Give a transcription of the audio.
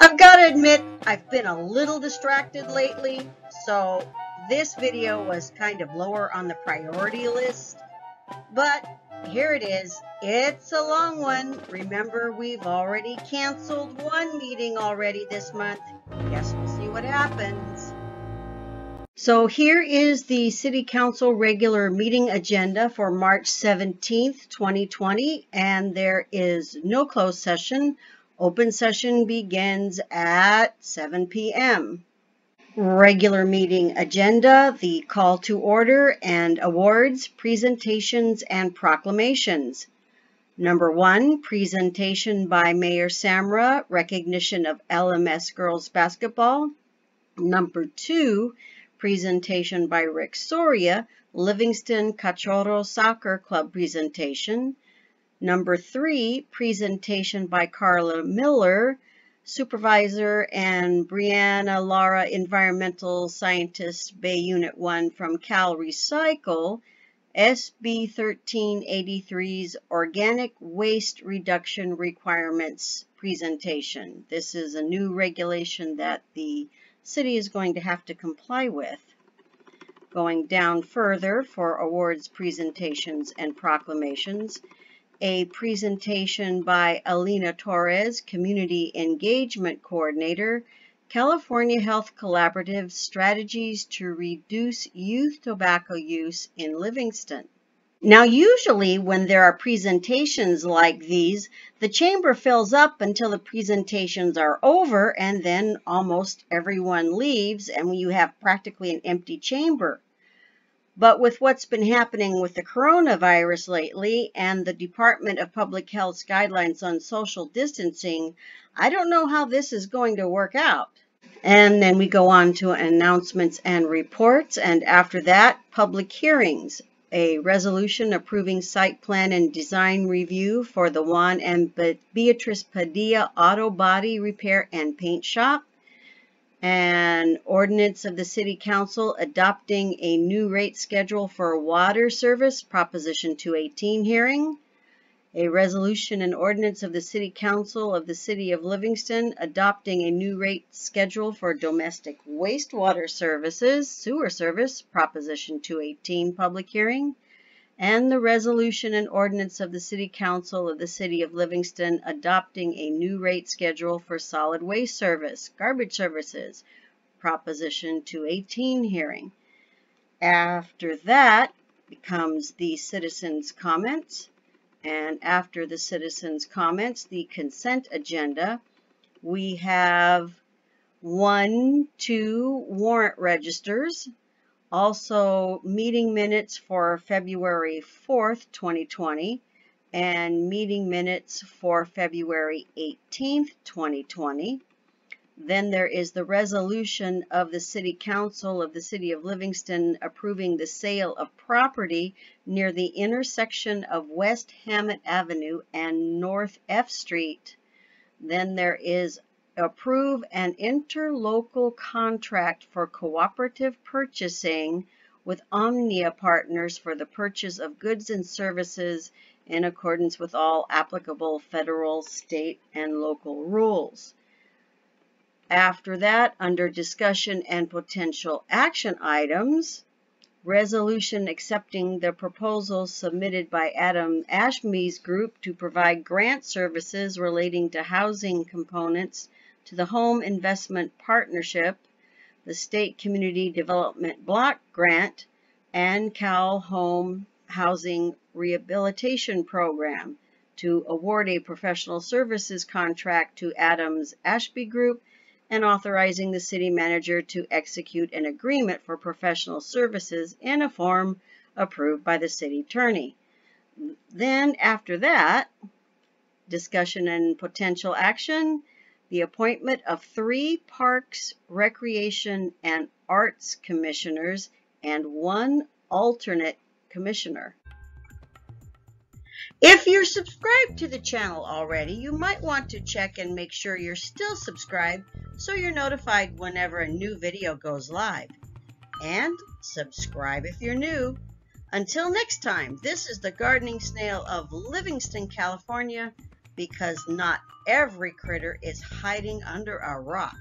I've got to admit, I've been a little distracted lately, so this video was kind of lower on the priority list. But here it is. It's a long one. Remember, we've already canceled one meeting already this month. Guess we'll see what happens. So here is the City Council regular meeting agenda for March 17th, 2020, and there is no closed session. Open session begins at 7 p.m. Regular meeting agenda, the call to order and awards, presentations, and proclamations. Number one, presentation by Mayor Samra, recognition of LMS girls basketball. Number two, presentation by Rick Soria, Livingston Cachorro Soccer Club presentation. Number three, presentation by Carla Miller, supervisor, and Brianna Lara, environmental scientist, Bay Unit 1 from Cal Recycle, SB 1383's Organic Waste Reduction Requirements presentation. This is a new regulation that the city is going to have to comply with. Going down further for awards, presentations, and proclamations, a presentation by Alina Torres, Community Engagement Coordinator, California Health Collaborative Strategies to Reduce Youth Tobacco Use in Livingston. Now, usually when there are presentations like these, the chamber fills up until the presentations are over and then almost everyone leaves and you have practically an empty chamber. But with what's been happening with the coronavirus lately and the Department of Public Health's guidelines on social distancing, I don't know how this is going to work out. And then we go on to announcements and reports, and after that, public hearings a resolution approving site plan and design review for the Juan and Beatrice Padilla Auto Body Repair and Paint Shop, an ordinance of the City Council adopting a new rate schedule for water service, Proposition 218 hearing, a resolution and ordinance of the City Council of the City of Livingston adopting a new rate schedule for domestic wastewater services, sewer service, Proposition 218 public hearing, and the resolution and ordinance of the City Council of the City of Livingston adopting a new rate schedule for solid waste service, garbage services, Proposition 218 hearing. After that becomes the citizens' comments. And after the citizens' comments, the consent agenda, we have one, two warrant registers, also meeting minutes for February 4th, 2020, and meeting minutes for February 18th, 2020. Then there is the resolution of the City Council of the City of Livingston approving the sale of property near the intersection of West Hammatt Avenue and North F Street. Then there is approve an interlocal contract for cooperative purchasing with Omnia Partners for the purchase of goods and services in accordance with all applicable federal, state, and local rules. After that, under discussion and potential action items, resolution accepting the proposal submitted by Adams Ashby group to provide grant services relating to housing components to the Home Investment Partnership, the State Community Development Block Grant, and Cal Home Housing Rehabilitation Program to award a professional services contract to Adams Ashby Group and authorizing the city manager to execute an agreement for professional services in a form approved by the city attorney. Then after that, discussion and potential action, the appointment of three parks, recreation, and arts commissioners and one alternate commissioner. If you're subscribed to the channel already, you might want to check and make sure you're still subscribed so you're notified whenever a new video goes live. And subscribe if you're new. Until next time, this is the Gardening Snail of Livingston, California, because not every critter is hiding under a rock.